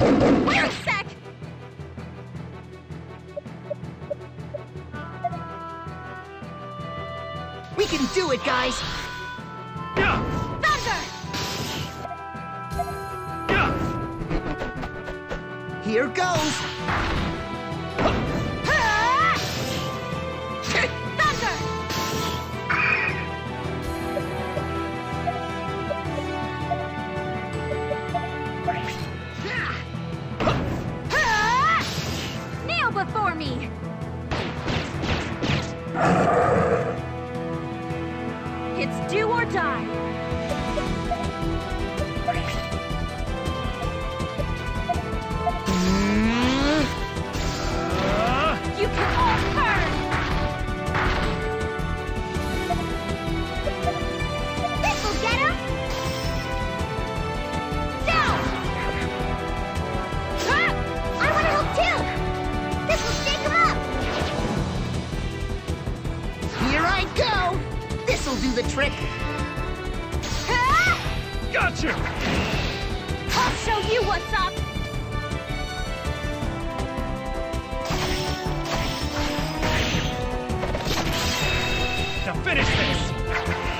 Wait a sec! We can do it, guys! Thunder! Here goes! Before me! It's do or die. This'll do the trick! Ah! Gotcha! I'll show you what's up! Now finish this!